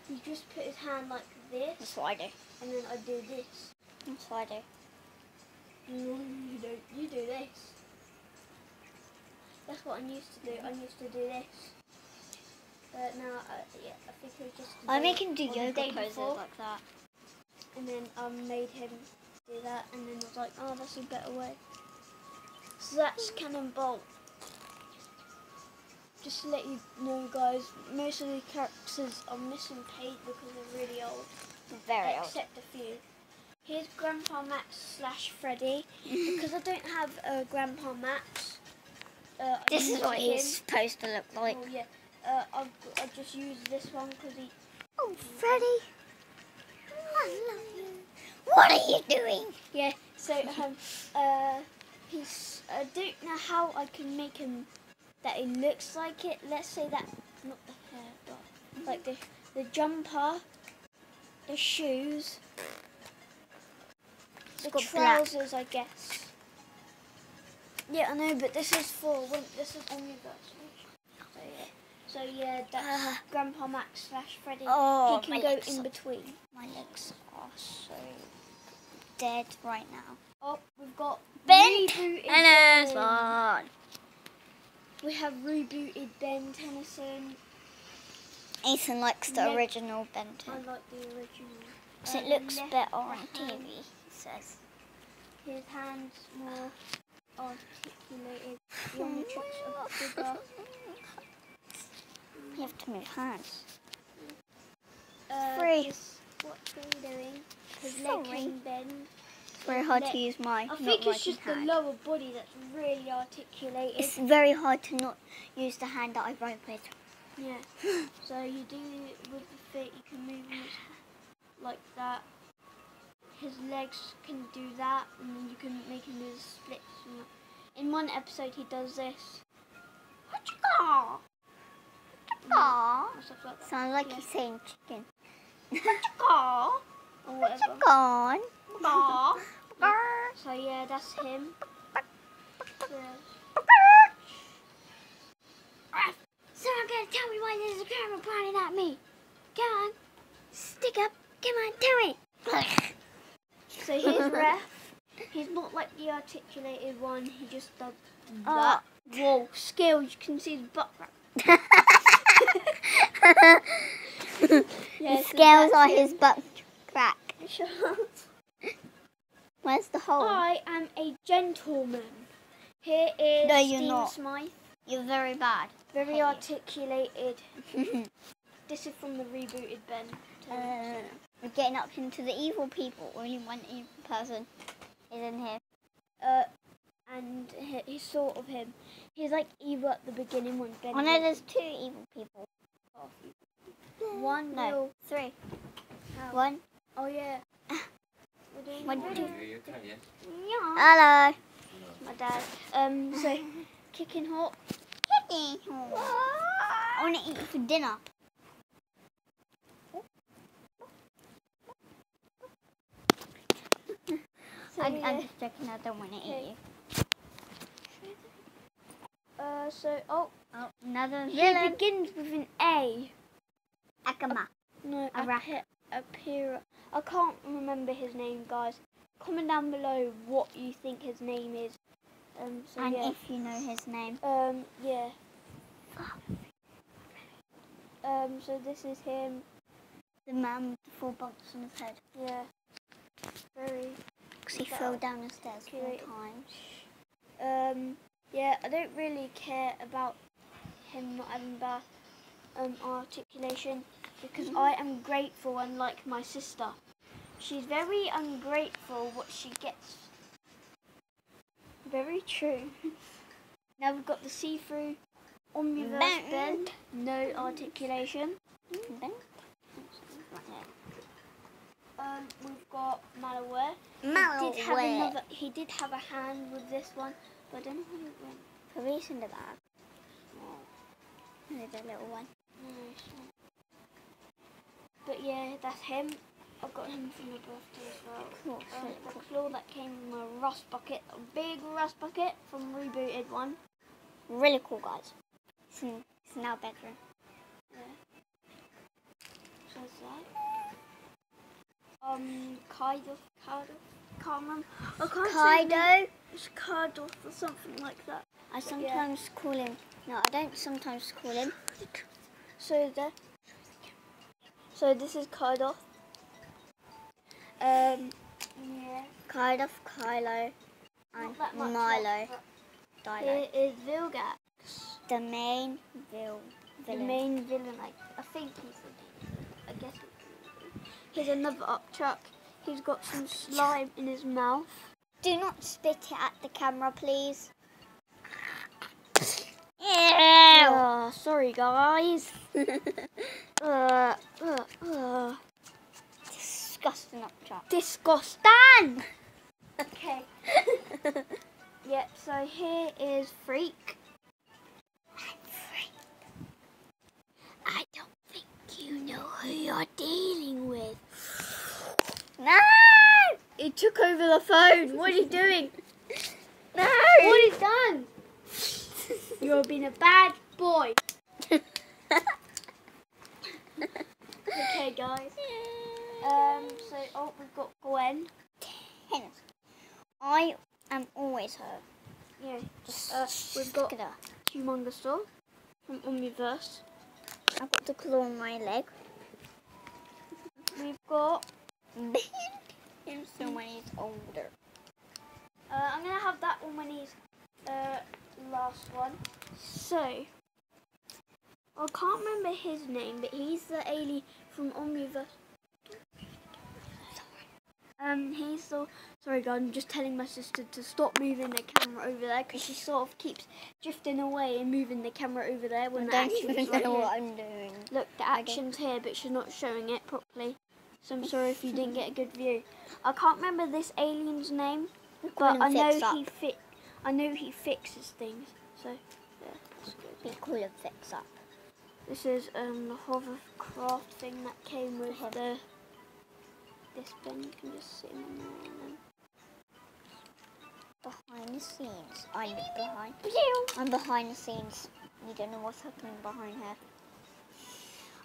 Speaker 1: You just put his hand like this,
Speaker 2: That's what I do.
Speaker 1: and then I do this.
Speaker 2: That's what I do.
Speaker 1: No, you don't. You do this. That's what I'm used to do. I'm used to do this. But now, uh, yeah, I think it was just.
Speaker 2: I make him do yoga poses like that.
Speaker 1: and then I made him do that, and then I was like, oh, that's a better way. So that's Cannonbolt. Just to let you know, guys, most of the characters are missing page because they're really old.
Speaker 2: Very old.
Speaker 1: except a few. Here's Grandpa Max slash Freddy. because I don't have uh, Grandpa Max. Uh,
Speaker 2: This is what he's supposed to look like.
Speaker 1: Oh yeah. Uh, I've, I just used this one because he.
Speaker 2: Oh, Freddy. I love you. What are you doing?
Speaker 1: Yeah. So um, uh, he's. I don't know how I can make him that he looks like it. Let's say that not the hair, but like the the jumper, the shoes, the
Speaker 2: got black.
Speaker 1: trousers, I guess. Yeah, I know, but this is for when this is anniversary. So yeah. So yeah, that's
Speaker 2: Ah.
Speaker 1: Grandpa Max slash Freddy.
Speaker 2: Oh,
Speaker 1: he can go in
Speaker 2: are-
Speaker 1: between.
Speaker 2: My legs are so dead right now.
Speaker 1: Oh, we've got
Speaker 2: Ben
Speaker 1: Ben.
Speaker 2: one.
Speaker 1: We have rebooted Ben Tennyson.
Speaker 2: Ethan likes the original
Speaker 1: I
Speaker 2: Ben 10.
Speaker 1: like the original.
Speaker 2: It
Speaker 1: Um,
Speaker 2: looks better on. TV, he says.
Speaker 1: his hands more articulated. Are bigger.
Speaker 2: You have to move hands.
Speaker 1: Uh,
Speaker 2: Three.
Speaker 1: his- What's he doing? His leg can bend.
Speaker 2: It's very hard to use my
Speaker 1: I
Speaker 2: not
Speaker 1: think it's just
Speaker 2: hand.
Speaker 1: the lower body that's really articulated.
Speaker 2: It's very hard to not use the hand that I wrote with.
Speaker 1: Yeah. so you do with the feet, you can move his like that. His legs can do that, and then you can make him do the splits. In one episode, he does this. Or stuff like.
Speaker 2: Sounds like
Speaker 1: Yeah.
Speaker 2: he's saying chicken.
Speaker 1: Or whatever. Aw. So yeah, that's him. Yeah.
Speaker 2: Someone gonna tell me why there's a camera pointing at me. Come on. Stick up. Come on, do it.
Speaker 1: So here's Ref. He's not like the articulated one. He just does that. Whoa, scale! You can see the butt crack. Yeah,
Speaker 2: his
Speaker 1: so
Speaker 2: scales are his butt crack. Where's the hole?
Speaker 1: I am a gentleman. Here is
Speaker 2: No, you're not.
Speaker 1: Smythe.
Speaker 2: You're very bad.
Speaker 1: Very articulated. This is from the rebooted Ben.
Speaker 2: Uh, we're getting up into the evil people. Only one evil person is in here.
Speaker 1: Uh, and he, he's sort of him. He's like evil at the beginning when Ben.
Speaker 2: Oh no, there's two evil people.
Speaker 1: half. One
Speaker 2: No, three. One.
Speaker 1: Oh yeah.
Speaker 2: One, two.
Speaker 3: Are you okay, yeah?
Speaker 1: Yeah.
Speaker 2: Hello.
Speaker 1: My dad. Um. So, kicking hot.
Speaker 2: I want to eat for dinner.
Speaker 1: So,
Speaker 2: I. I'm just joking. I don't want to eat you.
Speaker 1: Uh. So. Oh.
Speaker 2: Oh, another
Speaker 1: He
Speaker 2: villain.
Speaker 1: begins with an A.
Speaker 2: Akama.
Speaker 1: No.
Speaker 2: A.
Speaker 1: Apira. I can't remember his name, guys. Comment down below what you think his name is. Um. So
Speaker 2: and
Speaker 1: yeah.
Speaker 2: if you know his name.
Speaker 1: Um, yeah. Um, so this is him.
Speaker 2: The man with the four bumps on his head.
Speaker 1: Yeah. Very.
Speaker 2: Because he
Speaker 1: That-
Speaker 2: fell down the stairs four times.
Speaker 1: Um, yeah, I don't really care about him not having bad um, articulation because I am grateful, unlike my sister. She's very ungrateful what she gets. Very true. now we've got the see-through omniverse
Speaker 2: Bend.
Speaker 1: bend. No articulation.
Speaker 2: Then,
Speaker 1: Um, we've got Malware. He did have
Speaker 2: Malware.
Speaker 1: another. He did have a hand with this one, but I don't know how it went.
Speaker 2: Police in the bag. There's a little one.
Speaker 1: Nice. But yeah, that's him. I got him for my birthday as well.
Speaker 2: Cool.
Speaker 1: Um, the claw that came in my rust bucket, a big rust bucket from rebooted one.
Speaker 2: Really cool, guys. It's in, it's in our bedroom.
Speaker 1: Yeah. So it's that. Um, Kaido, Kaido, can't remember. I can't.
Speaker 2: Kaido.
Speaker 1: It's Kaido or something like that.
Speaker 2: I sometimes call him. No, I don't sometimes call him.
Speaker 1: So there. So this is Kaido. Um, yeah.
Speaker 2: Kaido, Kylo, and Milo.
Speaker 1: but
Speaker 2: Dilo.
Speaker 1: Here is Vilgax.
Speaker 2: The main vil-
Speaker 1: The main villain, like I think he's the Here's another upchuck. He's got some slime in his mouth.
Speaker 2: Do not spit it at the camera, please. Ew.
Speaker 1: Uh, sorry guys. uh, uh, uh.
Speaker 2: Disgusting upchuck.
Speaker 1: Disgusting. okay. yep. So here is Freak. I don't think you know who you're dealing with.
Speaker 2: No!
Speaker 1: He took over the phone. What are you doing?
Speaker 2: No!
Speaker 1: What is done? You're being a bad boy. Okay, guys. Um. So, oh, we've got Gwen.
Speaker 2: Tennyson. I am always her.
Speaker 1: Yeah.
Speaker 2: Just
Speaker 1: Uh, we've got-
Speaker 2: look at her.
Speaker 1: Humungousaur from Omniverse.
Speaker 2: I've got the claw on my leg.
Speaker 1: We've got
Speaker 2: so when he's older.
Speaker 1: Uh, I'm gonna have that one when he's uh, last one. So I can't remember his name, but he's the alien from Omniverse. Um, he's the sorry, God. I'm just telling my sister to stop moving the camera over there because she sort of keeps drifting away and moving the camera over there when
Speaker 2: I
Speaker 1: the
Speaker 2: don't even
Speaker 1: right
Speaker 2: know
Speaker 1: here.
Speaker 2: what I'm doing.
Speaker 1: Look, the action's here, but she's not showing it properly. So I'm sorry if you didn't get a good view. I can't remember this alien's name, but I know
Speaker 2: Up.
Speaker 1: he fi- I know he fixes things. So yeah, that's good.
Speaker 2: We call fix up.
Speaker 1: This is um the hovercraft thing that came with the this bin. You can just sit in there and then.
Speaker 2: Behind the scenes. I'm behind. I'm behind the scenes. You don't know what's happening behind here.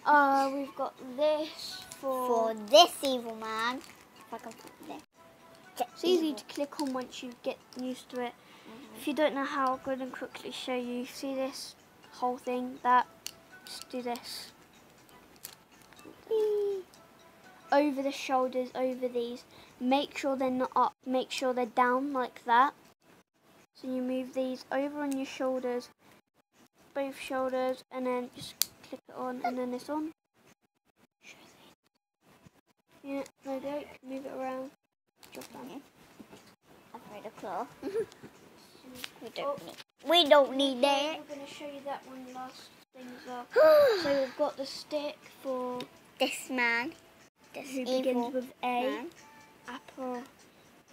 Speaker 1: Uh, we've got this for.
Speaker 2: For this evil man. If I can
Speaker 1: it's easy to click on once you get used to it. Mm-hmm. If you don't know how, I'll go and quickly show you. See this whole thing? That. Just do this. Over the shoulders, over these. Make sure they're not up. Make sure they're down like that. So you move these over on your shoulders, both shoulders, and then just click it on, and then it's on. Yeah, you go. Move it around. Drop down.
Speaker 2: I've made a claw. We
Speaker 1: Oh.
Speaker 2: don't need. We don't need that.
Speaker 1: We're going to show you that one last thing as well. So we've got the stick for
Speaker 2: this man. This
Speaker 1: who begins with A.
Speaker 2: man.
Speaker 1: Apple.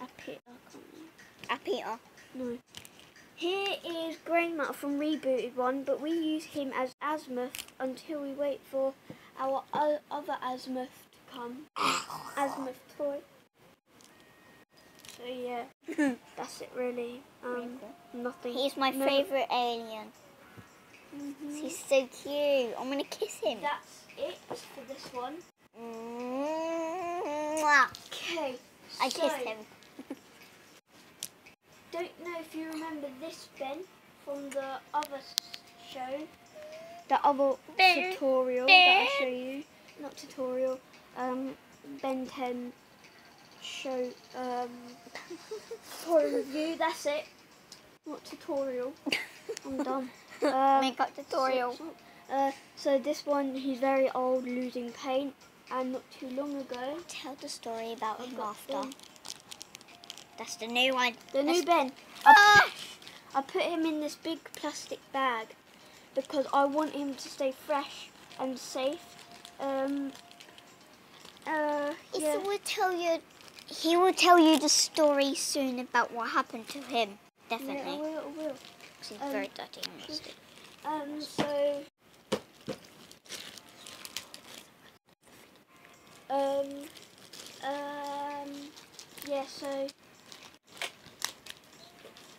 Speaker 1: Apple. I can't remember.
Speaker 2: A Peter.
Speaker 1: No. Here is Matter from Rebooted One, but we use him as Azimuth until we wait for our other Azimuth come. Azimuth toy. So yeah, that's it really. Um, nothing.
Speaker 2: He's my
Speaker 1: no-
Speaker 2: favourite alien.
Speaker 1: Mhm.
Speaker 2: He's so cute. I'm gonna kiss him.
Speaker 1: That's it for this one. Okay.
Speaker 2: I kissed him.
Speaker 1: Don't know if you remember this Ben from the other show. The other
Speaker 2: Ben.
Speaker 1: tutorial that I show you. Not tutorial. Um, Ben 10 show. Um, toy review. That's it. Not tutorial. I'm done. Um,
Speaker 2: Makeup tutorial.
Speaker 1: So, uh, so this one, he's very old, losing paint, and not too long ago,
Speaker 2: Tell the story about him after. That's the new one.
Speaker 1: The new Ben.
Speaker 2: Ah!
Speaker 1: I put him in this big plastic bag because I want him to stay fresh and safe. Um, uh,
Speaker 2: He
Speaker 1: yeah.
Speaker 2: will tell you. He will tell you the story soon about what happened to him. Definitely.
Speaker 1: Yeah, I will, I will.
Speaker 2: he's
Speaker 1: Um,
Speaker 2: very dirty and nasty.
Speaker 1: Um, so, um, um, yeah, so,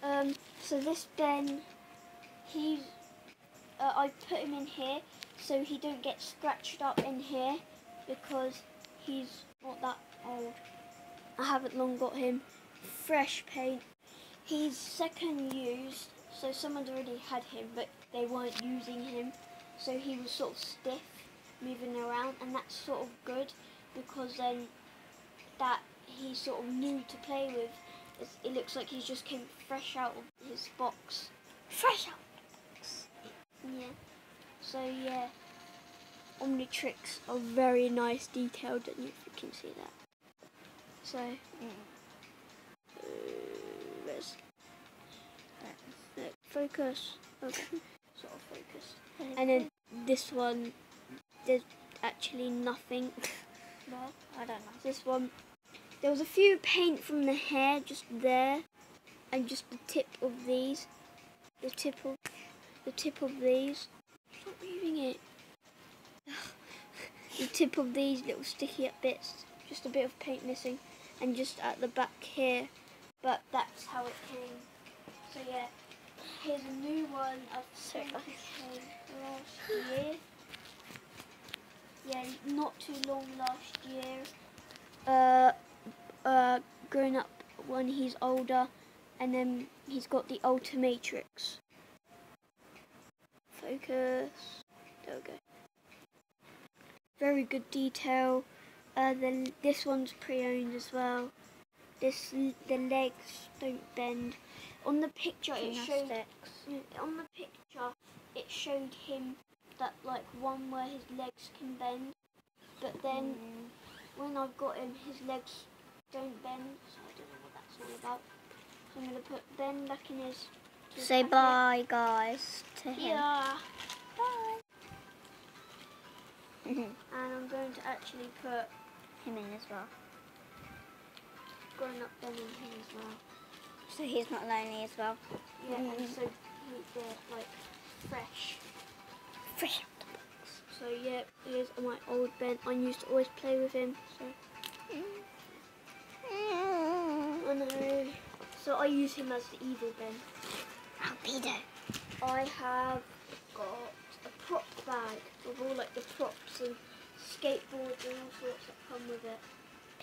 Speaker 1: um, so this Ben, he's, uh, I put him in here so he don't get scratched up in here because he's not that old. I haven't long got him fresh paint. He's second used, so someone's already had him, but they weren't using him, so he was sort of stiff, moving around, and that's sort of good because then that he's sort of new to play with. It's, it looks like he's just came fresh out of his box.
Speaker 2: Fresh out.
Speaker 1: Yeah. So yeah, Omnitrix are very nice, detailed, and if you can see that. So uh, let's focus. Okay, sort of focused. And then this one, there's actually nothing there.
Speaker 2: I don't know.
Speaker 1: This one, there was a few paint from the hair just there, and just the tip of these, the tip of, the tip of these. Stop moving it. The tip of these little sticky up bits, just a bit of paint missing, and just at the back here. But that's how it came. So yeah, here's a new one. I think it came last year. Yeah, not too long last year. Uh, uh, grown up when he's older, and then he's got the Ultimatrix. Focus. There we go. Very good detail. Uh, then this one's pre-owned as well. this the legs don't bend. On the picture, it showed Mm, on the picture it showed him that like one where his legs can bend, but then
Speaker 2: Mm.
Speaker 1: when I've got him, his legs don't bend. So I don't know what that's all about. So I'm gonna put Ben back in his. his
Speaker 2: Say
Speaker 1: packet.
Speaker 2: bye, guys, to him.
Speaker 1: Yeah.
Speaker 2: Bye.
Speaker 1: And I'm going to actually put him
Speaker 2: in as well.
Speaker 1: grown up Ben in him as well.
Speaker 2: So he's not lonely as well.
Speaker 1: Yeah, and
Speaker 2: Mhm.
Speaker 1: so he, they're like fresh.
Speaker 2: Fresh. Out the box.
Speaker 1: So yeah, here's my old Ben. I used to always play with him. So I know. So I use him as the evil Ben.
Speaker 2: Albedo.
Speaker 1: I have got bag with all like the props and skateboards and all sorts that come with it.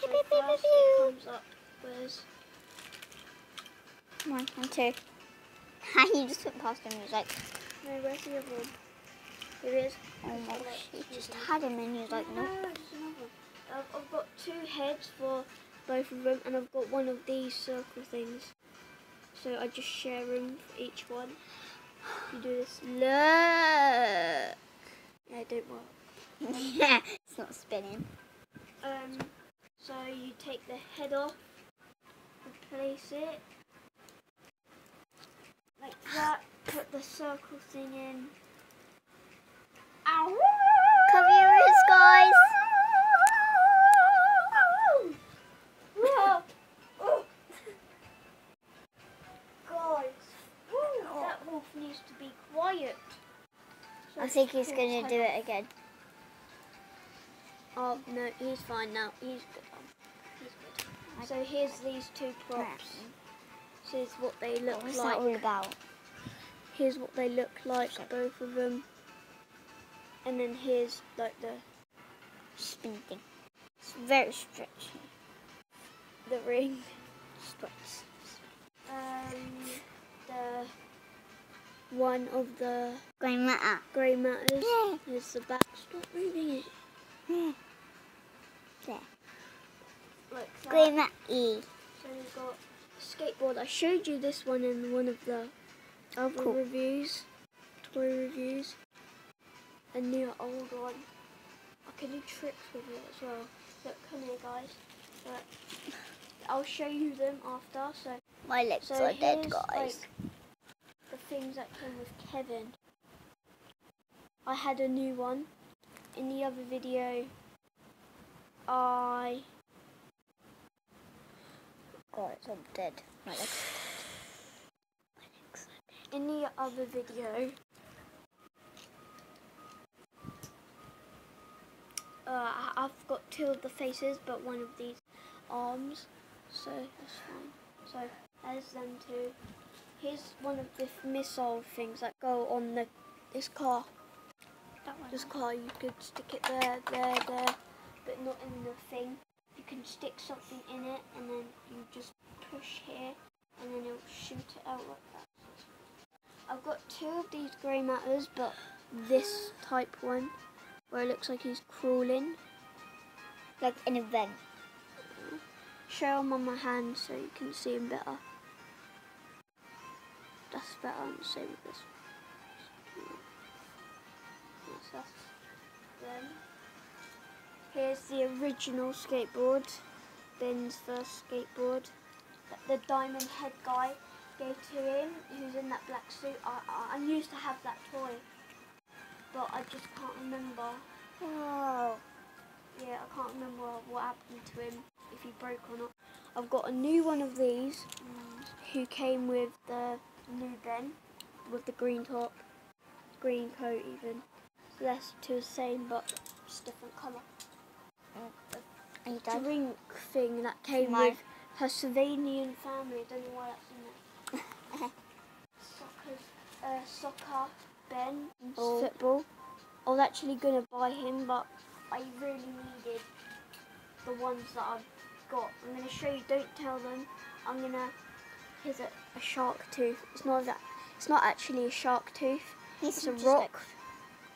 Speaker 1: So
Speaker 2: Pew,
Speaker 1: first
Speaker 2: pew,
Speaker 1: it comes up with
Speaker 2: One and two. you just went past him and he was like,
Speaker 1: no, where's the other one? Here it is.
Speaker 2: oh my gosh, he just had him and he was like,
Speaker 1: no,
Speaker 2: nope.
Speaker 1: there's. I've, I've got two heads for both of them, and I've got one of these circle things. So I just share them for each one. You do this. Look. Don't work.
Speaker 2: yeah, it's not spinning.
Speaker 1: Um, so you take the head off, replace it like that. Put the circle thing in. Ow!
Speaker 2: Cover your ears, guys.
Speaker 1: Oh. Guys, that wolf needs to be quiet.
Speaker 2: I think he's going to do it again.
Speaker 1: Oh no, he's fine now. He's good. He's good. So here's these two props. Here's what they look
Speaker 2: What's
Speaker 1: like.
Speaker 2: that all about?
Speaker 1: Here's what they look like, both of them. And then here's like the
Speaker 2: Spin thing. It's very stretchy.
Speaker 1: the ring.
Speaker 2: Stretch.
Speaker 1: Um, the one of the
Speaker 2: Going matter.
Speaker 1: grey matters.
Speaker 2: Yeah.
Speaker 1: Here's the back. Stop moving it.
Speaker 2: Yeah. There.
Speaker 1: Like that.
Speaker 2: Going matter. E.
Speaker 1: So we've got skateboard. I showed you this one in one of the oh, other
Speaker 2: Cool.
Speaker 1: reviews, toy reviews. A new old one. I can do tricks with it as well. Look, come here, guys. But I'll show you them after. So,
Speaker 2: My legs
Speaker 1: so
Speaker 2: are dead, guys.
Speaker 1: like, things that came with Kevin. I had a new one. In the other video, I
Speaker 2: Guys, I'm dead. My legs are dead. My legs are
Speaker 1: in the other video, uh, I've got two of the faces, but one of these arms, so that's fine. So there's them two. Here's one of the missile things that go on the this car.
Speaker 2: That one.
Speaker 1: This car, you could stick it there, there, there, but not in the thing. You can stick something in it, and then you just push here, and then it'll shoot it out like that. I've got two of these grey matters, but this type one, where it looks like he's crawling.
Speaker 2: like an event.
Speaker 1: Show him on my hand so you can see him better. That's better. I'm same with this. Yes, that's them. Here's the original skateboard. Ben's first skateboard. that The diamond head guy gave to him, who's in that black suit. I, I, I used to have that toy, but I just can't remember.
Speaker 2: Oh.
Speaker 1: Yeah, I can't remember what happened to him, if he broke or not. I've got a new one of these, mm. who came with the new Ben, with the green top, green coat even. So that's two the same, but just different colour.
Speaker 2: You done?
Speaker 1: Drink thing that came
Speaker 2: Mine.
Speaker 1: with her Sylvanian family. I don't know why that's in there. Soccer's, uh, soccer, Ben,
Speaker 2: Oh.
Speaker 1: football. I was actually going to buy him, but I really needed the ones that I've got. I'm going to show you, don't tell them. I'm going to, here's a, a shark tooth. It's not that, it's not actually a shark tooth.
Speaker 2: He's
Speaker 1: It's a rock,
Speaker 2: like-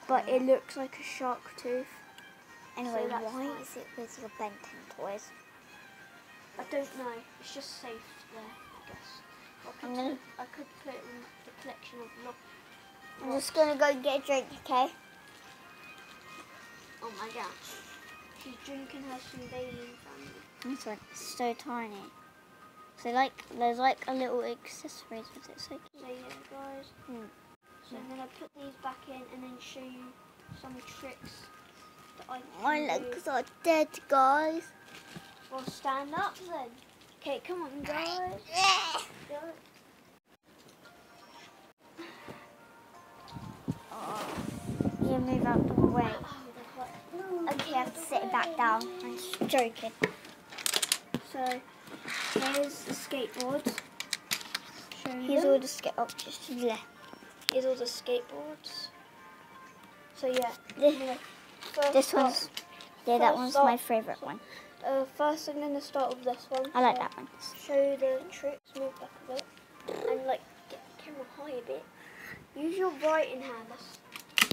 Speaker 1: but it hmm. looks like a shark tooth.
Speaker 2: Anyway,
Speaker 1: So
Speaker 2: why
Speaker 1: fine.
Speaker 2: is it with your Ben 10 toys?
Speaker 1: I don't know. It's just safe there, I guess. I could,
Speaker 2: I'm gonna-
Speaker 1: I could put it in the collection of log.
Speaker 2: I'm just gonna go get a drink, okay?
Speaker 1: Oh my gosh. She's drinking her Sylvanian family.
Speaker 2: Um, this one is so tiny. So like, there's like a little accessories with it. So
Speaker 1: So yeah, guys.
Speaker 2: Hmm.
Speaker 1: So I'm gonna put these back in and then show you some tricks that I
Speaker 2: my
Speaker 1: can do.
Speaker 2: legs are dead, guys.
Speaker 1: Well, stand up then. Okay, come on, guys. Go.
Speaker 2: Oh, you move out the way. Okay, I have to sit back down. I'm joking.
Speaker 1: So here's the skateboards. Show
Speaker 2: Here's
Speaker 1: them.
Speaker 2: all the skate. Oh, just to the left.
Speaker 1: Here's all the skateboards. So yeah,
Speaker 2: This,
Speaker 1: first
Speaker 2: this
Speaker 1: start-
Speaker 2: one's. Yeah, that one's
Speaker 1: start-
Speaker 2: my favourite one.
Speaker 1: Uh, first, I'm gonna start with this one.
Speaker 2: I like
Speaker 1: So,
Speaker 2: that one.
Speaker 1: Show you the tricks. Move back a bit, and like get the camera high a bit. Use your writing hand. That's,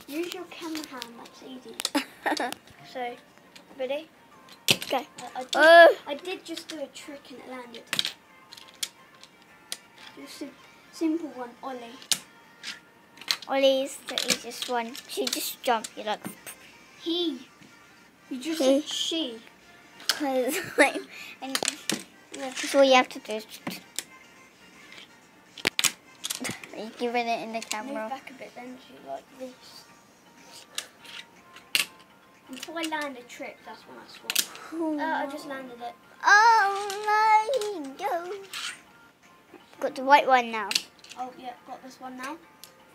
Speaker 1: use your camera hand. That's easy. So, ready?
Speaker 2: Okay.
Speaker 1: I, I, did,
Speaker 2: Oh,
Speaker 1: I did just do a trick and it landed. Just a simple one, Ollie.
Speaker 2: Ollie's the easiest one. She just jumped. You're like,
Speaker 1: He. You just
Speaker 2: He.
Speaker 1: said she.
Speaker 2: because like, and that's all you have to do. Is Are you giving it in the camera.
Speaker 1: Move back a bit then, so like this. Before I land a trick, that's when I swap. Oh, hmm. uh, I just landed it.
Speaker 2: Oh, my Go. Got the white one now.
Speaker 1: Oh, yeah, got this one now.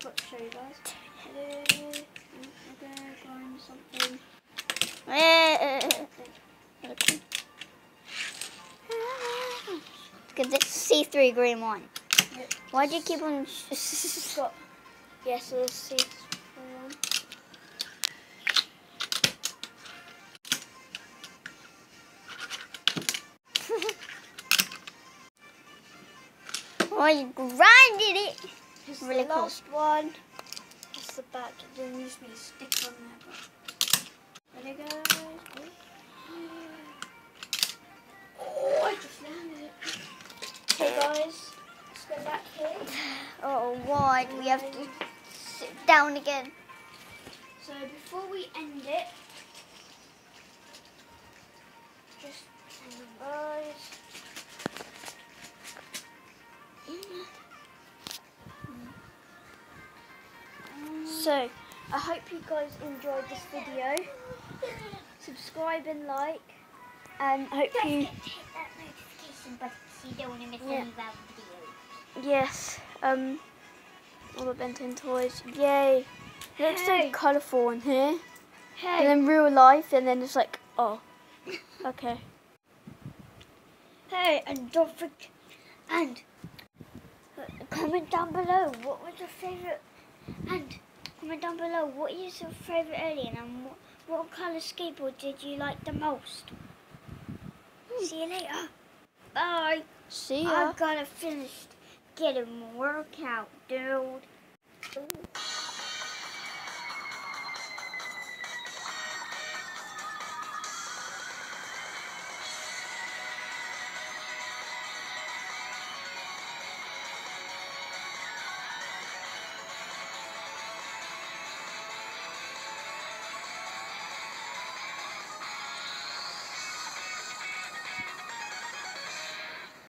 Speaker 1: Got to show you guys. Okay, find something.
Speaker 2: okay. Because it's C3 green one.
Speaker 1: Yep.
Speaker 2: Why do you keep on...
Speaker 1: yes, yeah, so it's C3.
Speaker 2: Oh, you grinded it.
Speaker 1: Here's
Speaker 2: Really
Speaker 1: the
Speaker 2: cool.
Speaker 1: last one. That's the back. There needs to be a sticker on there. Ready, guys? Oh, I just landed it. Okay, guys. Let's go back here.
Speaker 2: Oh, why do we have to sit down again?
Speaker 1: So before we end it, just guys. I hope you guys enjoyed this video. Subscribe and like, and I hope you.
Speaker 2: that notification button so you don't want to miss
Speaker 1: Yeah.
Speaker 2: any of our videos.
Speaker 1: Yes. Um. All the Ben 10 toys. Yay! It looks so colourful in here.
Speaker 2: Hey.
Speaker 1: And then real life, and then it's like, oh, okay.
Speaker 2: hey, and don't forget, and uh, comment down below what was your favourite, and comment down below what is your favourite alien and what, what colour skateboard did you like the most. Hmm. See you later. Bye.
Speaker 1: See ya.
Speaker 2: I gotta finish getting workout, dude.